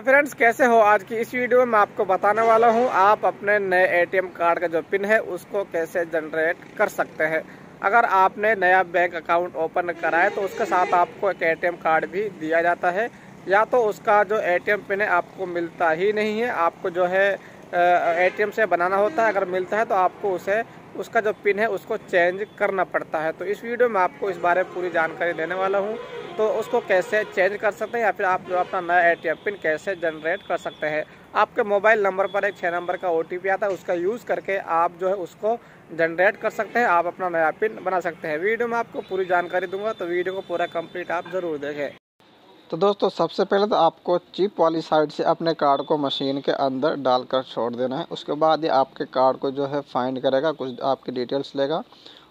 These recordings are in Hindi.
फ्रेंड्स, कैसे हो आज की इस वीडियो में मैं आपको बताने वाला हूँ, आप अपने नए एटीएम कार्ड का जो पिन है, उसको कैसे जनरेट कर सकते हैं। अगर आपने नया बैंक अकाउंट ओपन करा है तो उसके साथ आपको एक एटीएम कार्ड भी दिया जाता है। या तो उसका जो एटीएम पिन है, आपको मिलता ही नहीं है। आपको जो है एटीएम से बनाना होता है, अगर मिलता है तो आपको उसे, उसका जो पिन है, उसको चेंज करना पड़ता है। तो इस वीडियो में आपको इस बारे में पूरी जानकारी देने वाला हूँ। तो उसको कैसे चेंज कर सकते हैं या फिर आप जो अपना नया ए पिन कैसे जनरेट कर सकते हैं? आपके मोबाइल नंबर पर एक छः नंबर का ओटीपी आता है, उसका यूज़ करके आप जो है उसको जनरेट कर सकते हैं, आप अपना नया पिन बना सकते हैं। वीडियो में आपको पूरी जानकारी दूँगा तो वीडियो को पूरा कंप्लीट आप ज़रूर देखें। तो दोस्तों, सबसे पहले तो आपको चिप वाली साइड से अपने कार्ड को मशीन के अंदर डालकर छोड़ देना है। उसके बाद ये आपके कार्ड को जो है फाइंड करेगा, कुछ आपकी डिटेल्स लेगा।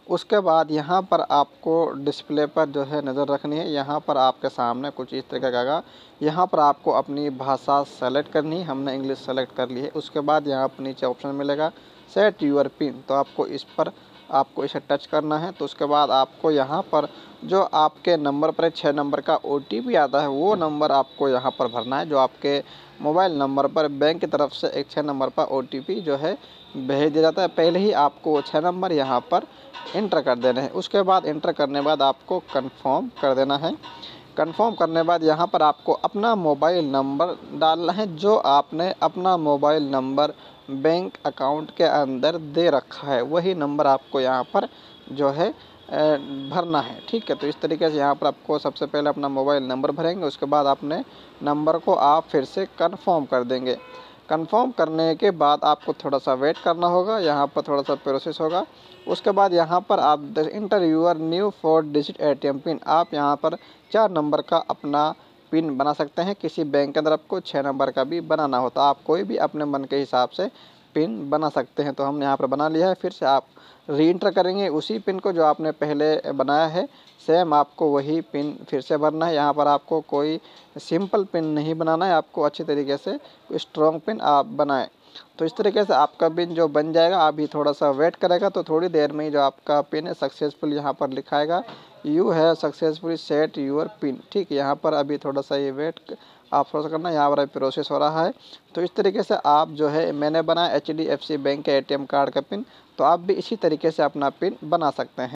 उसके बाद यहाँ पर आपको डिस्प्ले पर जो है नज़र रखनी है। यहाँ पर आपके सामने कुछ इस तरीके का आएगा यहाँ पर आपको अपनी भाषा सेलेक्ट करनी है। हमने इंग्लिश सेलेक्ट कर ली है। उसके बाद यहाँ पर नीचे ऑप्शन मिलेगा सेट यूर पिन तो आपको इस पर आपको इसे टच करना है। तो उसके बाद आपको यहाँ पर जो आपके नंबर पर छः नंबर का ओ आता है, वो नंबर आपको यहाँ पर भरना है। जो आपके मोबाइल नंबर पर बैंक की तरफ़ से एक छः नंबर पर ओटीपी जो है भेज दिया जाता है। पहले ही आपको छः नंबर यहाँ पर इंटर कर देने हैं। उसके बाद इंटर करने बाद आपको कंफर्म कर देना है। कंफर्म करने बाद यहाँ पर आपको अपना मोबाइल नंबर डालना है, जो आपने अपना मोबाइल नंबर बैंक अकाउंट के अंदर दे रखा है। वही नंबर आपको यहाँ पर जो है भरना है। ठीक है तो इस तरीके से यहाँ पर आपको सबसे पहले अपना मोबाइल नंबर भरेंगे। उसके बाद अपने नंबर को आप फिर से कन्फर्म कर देंगे। कंफर्म करने के बाद आपको थोड़ा सा वेट करना होगा, यहाँ पर थोड़ा सा प्रोसेस होगा। उसके बाद यहाँ पर आप enter enter your new four digit ATM pin आप यहाँ पर चार नंबर का अपना पिन बना सकते हैं। किसी बैंक के अंदर आपको छः नंबर का भी बनाना होता आप कोई भी अपने मन के हिसाब से पिन बना सकते हैं। तो हमने यहाँ पर बना लिया है। फिर से आप री इंटर करेंगे। उसी पिन को जो आपने पहले बनाया है सेम आपको वही पिन फिर से भरना है। यहाँ पर आपको कोई सिंपल पिन नहीं बनाना है। आपको अच्छे तरीके से स्ट्रॉन्ग पिन आप बनाएँ। तो इस तरीके से आपका पिन जो बन जाएगा अभी थोड़ा सा वेट करेगा तो थोड़ी देर में ही जो आपका पिन है सक्सेसफुल यहाँ पर लिखाएगा। You have successfully set your PIN ठीक है यहाँ पर अभी थोड़ा सा ये वेट आप थोड़ा सा करना, यहाँ पर अभी प्रोसेस हो रहा है। तो इस तरीके से आप जो है, मैंने बनाया एचडीएफसी बैंक के एटीएम कार्ड का पिन तो आप भी इसी तरीके से अपना पिन बना सकते हैं।